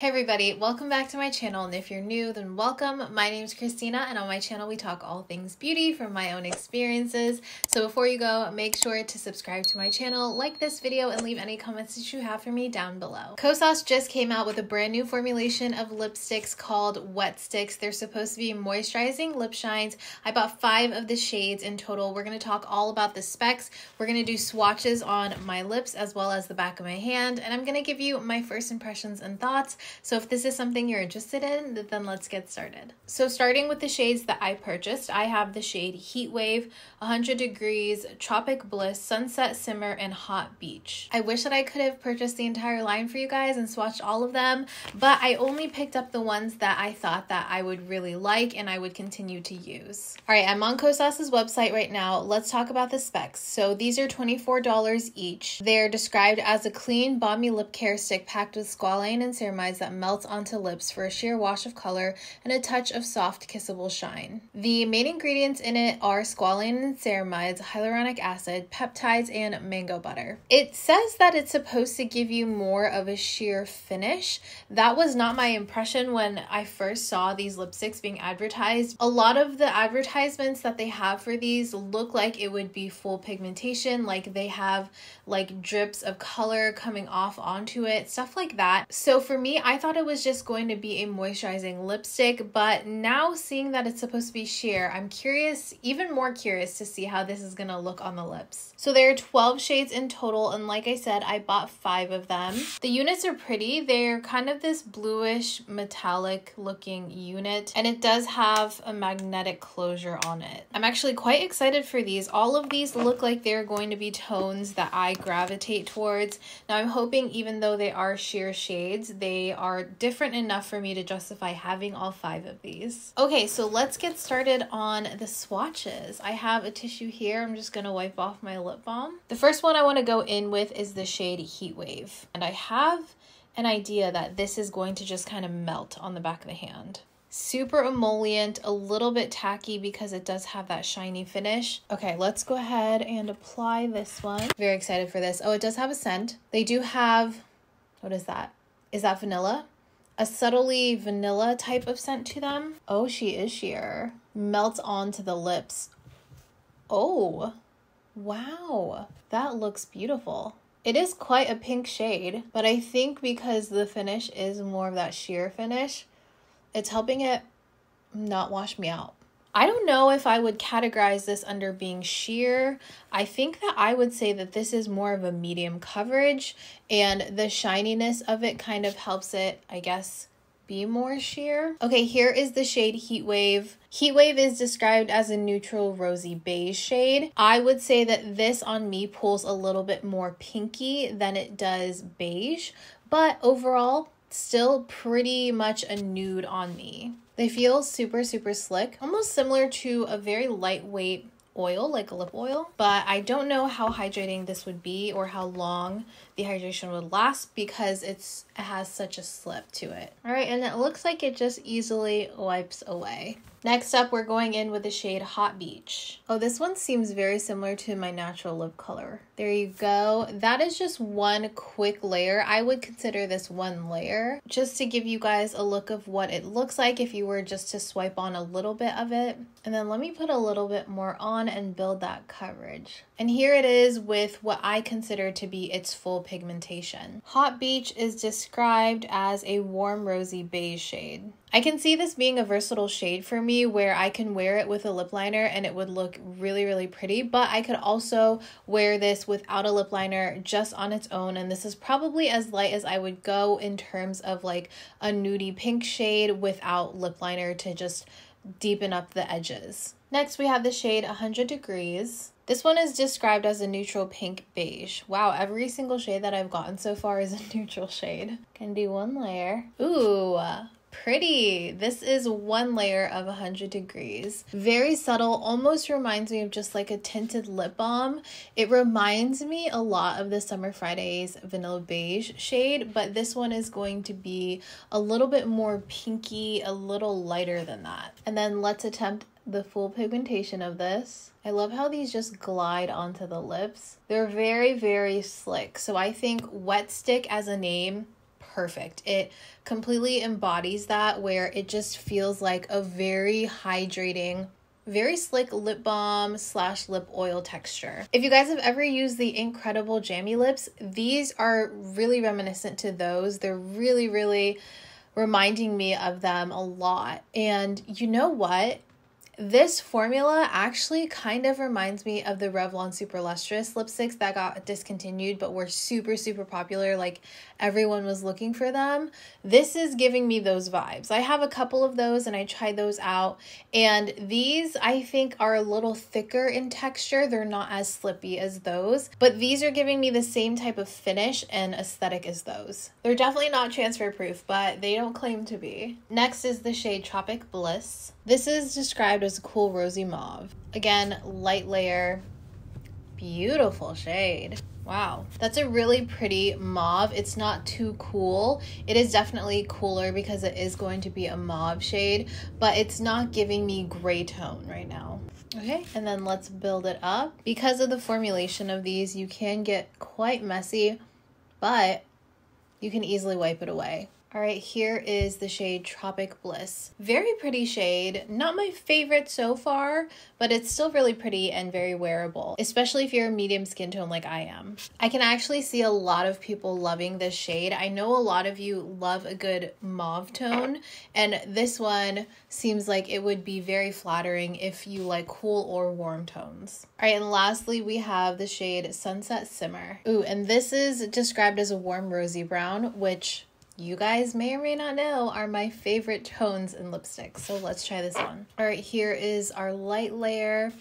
Hey everybody, welcome back to my channel and if you're new then welcome. My name is Kristina and on my channel we talk all things beauty from my own experiences. So before you go, make sure to subscribe to my channel, like this video and leave any comments that you have for me down below. Kosas just came out with a brand new formulation of lipsticks called Wet Sticks. They're supposed to be moisturizing lip shines. I bought five of the shades in total. We're going to talk all about the specs. We're going to do swatches on my lips as well as the back of my hand and I'm going to give you my first impressions and thoughts. So if this is something you're interested in, then let's get started. So starting with the shades that I purchased, I have the shade Heat Wave, 100 Degrees, Tropic Bliss, Sunset Simmer, and Hot Beach. I wish that I could have purchased the entire line for you guys and swatched all of them, but I only picked up the ones that I thought that I would really like and I would continue to use. All right, I'm on Kosas's website right now. Let's talk about the specs. So these are $24 each. They're described as a clean, balmy lip care stick packed with squalane and ceramides that melts onto lips for a sheer wash of color and a touch of soft, kissable shine. The main ingredients in it are squalane and ceramides, hyaluronic acid, peptides, and mango butter. It says that it's supposed to give you more of a sheer finish. That was not my impression when I first saw these lipsticks being advertised. A lot of the advertisements that they have for these look like it would be full pigmentation, like they have like drips of color coming off onto it, stuff like that. So for me, I thought it was just going to be a moisturizing lipstick, but now seeing that it's supposed to be sheer, I'm curious, even more curious to see how this is going to look on the lips. So there are 12 shades in total, and like I said, I bought five of them. The units are pretty. They're kind of this bluish metallic looking unit, and it does have a magnetic closure on it. I'm actually quite excited for these. All of these look like they're going to be tones that I gravitate towards. Now I'm hoping even though they are sheer shades, they are different enough for me to justify having all five of these. Okay, so let's get started on the swatches. I have a tissue here. I'm just gonna wipe off my lip balm. The first one I wanna go in with is the shade Heat Wave. And I have an idea that this is going to just kind of melt on the back of the hand super emollient, a little bit tacky because it does have that shiny finish. Okay, let's go ahead and apply this one. Very excited for this. Oh, it does have a scent. They do have, what is that? Is that vanilla? A subtly vanilla type of scent to them. Oh, she is sheer. Melts onto the lips. Oh, wow. That looks beautiful. It is quite a pink shade, but I think because the finish is more of that sheer finish, it's helping it not wash me out. I don't know if I would categorize this under being sheer. I think that I would say that this is more of a medium coverage and the shininess of it kind of helps it, I guess, be more sheer. Okay, here is the shade Heat Wave. Heat Wave is described as a neutral rosy beige shade. I would say that this on me pulls a little bit more pinky than it does beige, but overall, still pretty much a nude on me. They feel super, super slick, almost similar to a very lightweight oil, like a lip oil, but I don't know how hydrating this would be or how long the hydration would last because it's it has such a slip to it. All right, and it looks like it just easily wipes away. Next up, we're going in with the shade Hot Beach. Oh, this one seems very similar to my natural lip color. There you go. That is just one quick layer. I would consider this one layer just to give you guys a look of what it looks like if you were just to swipe on a little bit of it. And then let me put a little bit more on and build that coverage. And here it is with what I consider to be its full pigmentation. Hot Beach is described as a warm rosy beige shade. I can see this being a versatile shade for me where I can wear it with a lip liner and it would look really, really pretty, but I could also wear this without a lip liner just on its own. And this is probably as light as I would go in terms of like a nudie pink shade without lip liner to just deepen up the edges. Next, we have the shade 100 Degrees. This one is described as a neutral pink beige. Wow, every single shade that I've gotten so far is a neutral shade. Can do one layer. Ooh, pretty. This is one layer of 100 degrees. Very subtle, almost reminds me of just like a tinted lip balm. It reminds me a lot of the Summer Fridays Vanilla Beige shade, but this one is going to be a little bit more pinky, a little lighter than that. And then let's attempt the full pigmentation of this. I love how these just glide onto the lips. They're very, very slick. So I think Wet Stick as a name perfect. It completely embodies that where it just feels like a very hydrating very slick lip balm slash lip oil texture. If you guys have ever used the incredible jammy lips, these are really reminiscent to those. They're really, really reminding me of them a lot. And you know what? This formula actually kind of reminds me of the Revlon Super Lustrous lipsticks that got discontinued but were super, super popular. Like everyone was looking for them. This is giving me those vibes. I have a couple of those and I tried those out. And these I think are a little thicker in texture. They're not as slippy as those, but these are giving me the same type of finish and aesthetic as those. They're definitely not transfer proof, but they don't claim to be. Next is the shade Tropic Bliss. This is described as a cool rosy mauve. Again, light layer, beautiful shade. Wow, that's a really pretty mauve. It's not too cool. It is definitely cooler because it is going to be a mauve shade, but it's not giving me gray tone right now. Okay, and then let's build it up. Because of the formulation of these, you can get quite messy, but you can easily wipe it away. All right, here is the shade Tropic Bliss. Very pretty shade. Not my favorite so far, but it's still really pretty and very wearable, especially if you're a medium skin tone like I am. I can actually see a lot of people loving this shade. I know a lot of you love a good mauve tone, and this one seems like it would be very flattering if you like cool or warm tones. All right, and lastly, we have the shade Sunset Simmer. Ooh, and this is described as a warm rosy brown, which you guys may or may not know are my favorite tones in lipstick. So let's try this on. All right, here is our light layer.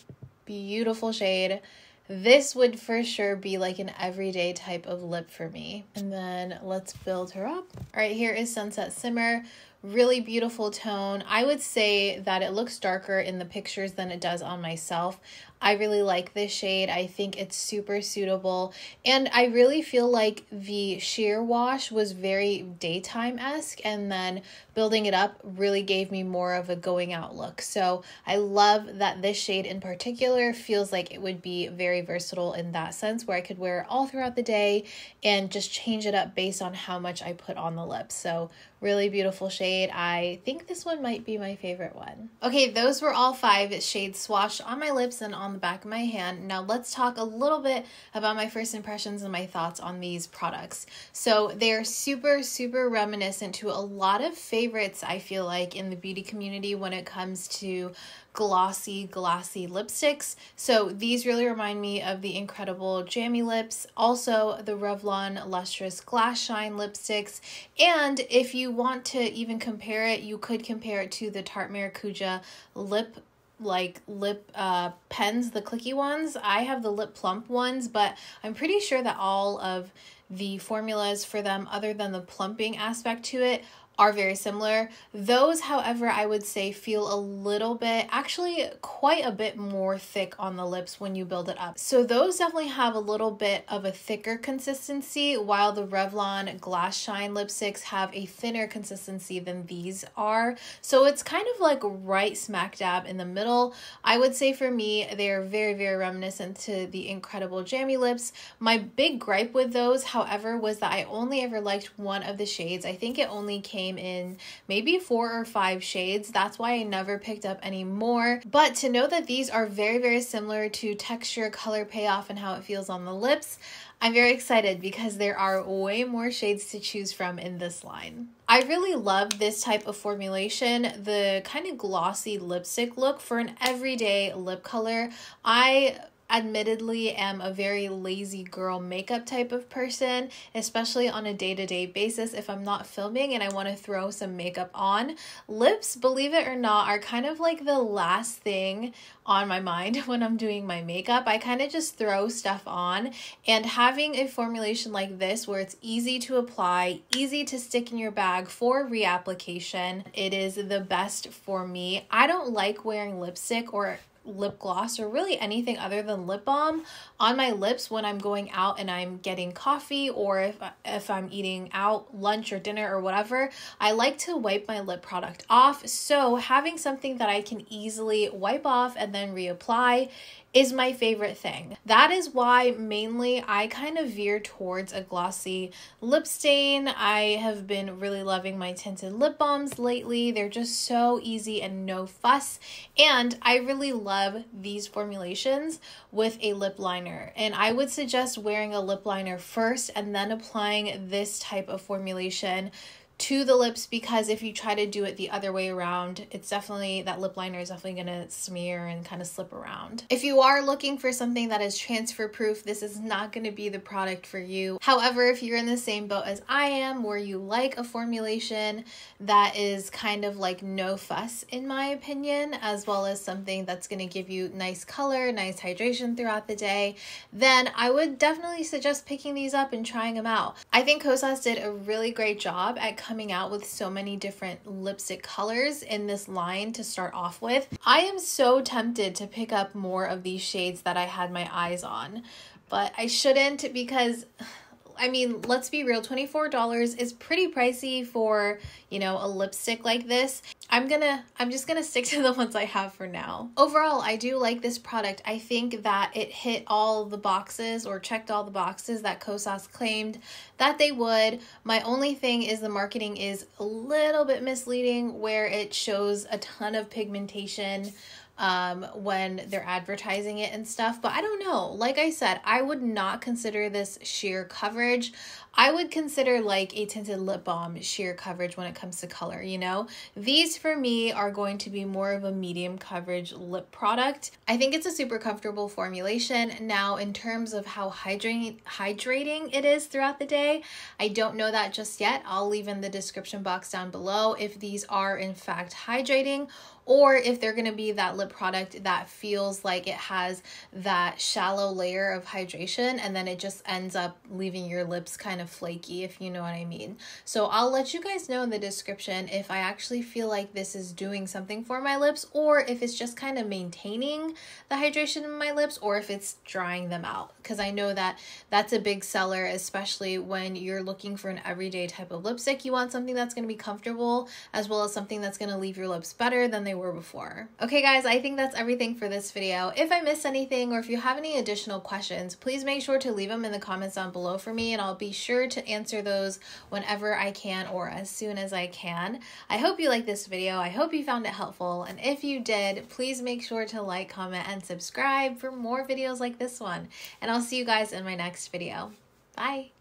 Beautiful shade. This would for sure be like an everyday type of lip for me. And then let's build her up. All right, here is Sunset Simmer really beautiful tone. I would say that it looks darker in the pictures than it does on myself. I really like this shade. I think it's super suitable. And I really feel like the sheer wash was very daytime-esque and then building it up really gave me more of a going out look. So I love that this shade in particular feels like it would be very versatile in that sense where I could wear it all throughout the day and just change it up based on how much I put on the lips. So really beautiful shade. I think this one might be my favorite one. Okay, those were all five shades swatched on my lips and on the back of my hand. Now let's talk a little bit about my first impressions and my thoughts on these products. So they're super, super reminiscent to a lot of favorites, I feel like, in the beauty community when it comes to glossy, glossy lipsticks. So these really remind me of the incredible Jammy Lips, also the Revlon Lustrous Glass Shine lipsticks. And if you want to even compare it, you could compare it to the Tarte Maracuja lip like lip uh pens the clicky ones. I have the lip plump ones but i'm pretty sure that all of the formulas for them other than the plumping aspect to it are very similar. Those, however, I would say feel a little bit, actually quite a bit more thick on the lips when you build it up. So those definitely have a little bit of a thicker consistency while the Revlon Glass Shine lipsticks have a thinner consistency than these are. So it's kind of like right smack dab in the middle. I would say for me, they're very, very reminiscent to the incredible Jammy Lips. My big gripe with those, however, was that I only ever liked one of the shades. I think it only came came in maybe four or five shades. That's why I never picked up any more. But to know that these are very, very similar to texture, color payoff, and how it feels on the lips, I'm very excited because there are way more shades to choose from in this line. I really love this type of formulation, the kind of glossy lipstick look for an everyday lip color. I admittedly am a very lazy girl makeup type of person, especially on a day to day basis. If I'm not filming and I want to throw some makeup on, lips, believe it or not, are kind of like the last thing on my mind when I'm doing my makeup. I kind of just throw stuff on, and having a formulation like this where it's easy to apply, easy to stick in your bag for reapplication, it is the best for me. I don't like wearing lipstick or lip gloss or really anything other than lip balm on my lips when I'm going out and I'm getting coffee or if if I'm eating out lunch or dinner or whatever, I like to wipe my lip product off. So having something that I can easily wipe off and then reapply is my favorite thing. That is why mainly I kind of veer towards a glossy lip stain. I have been really loving my tinted lip balms lately. They're just so easy and no fuss. And I really love these formulations with a lip liner. And I would suggest wearing a lip liner first and then applying this type of formulation to the lips because if you try to do it the other way around, it's definitely that lip liner is definitely to smear and kind of slip around. If you are looking for something that is transfer proof, this is not to be the product for you. However, if you're in the same boat as I am, where you like a formulation that is kind of like no fuss, in my opinion, as well as something that's to give you nice color, nice hydration throughout the day, then I would definitely suggest picking these up and trying them out. I think Kosas did a really great job at coming out with so many different lipstick colors in this line to start off with. I am so tempted to pick up more of these shades that I had my eyes on, but I shouldn't because I mean, let's be real, $24 is pretty pricey for, you know, a lipstick like this. I'm gonna, I'm just gonna stick to the ones I have for now. Overall, I do like this product. I think that it hit all the boxes or checked all the boxes that Kosas claimed that they would. My only thing is the marketing is a little bit misleading where it shows a ton of pigmentation um, when they're advertising it and stuff. But I don't know. Like I said, I would not consider this sheer coverage. I would consider like a tinted lip balm sheer coverage when it comes to color, you know? These for me are going to be more of a medium coverage lip product. I think it's a super comfortable formulation. Now, in terms of how hydrating hydrating it is throughout the day, I don't know that just yet. I'll leave in the description box down below if these are in fact hydrating or if they're going to be that lip product that feels like it has that shallow layer of hydration and then it just ends up leaving your lips kind of flaky, if you know what I mean. So I'll let you guys know in the description if I actually feel like this is doing something for my lips or if it's just kind of maintaining the hydration in my lips or if it's drying them out because I know that that's a big seller, especially when you're looking for an everyday type of lipstick. You want something that's going to be comfortable as well as something that's going to leave your lips better than they were before. Okay guys, I think that's everything for this video. If I missed anything or if you have any additional questions, please make sure to leave them in the comments down below for me and I'll be sure to answer those whenever I can or as soon as I can. I hope you liked this video. I hope you found it helpful and if you did, please make sure to like, comment, and subscribe for more videos like this one. And I'll see you guys in my next video. Bye!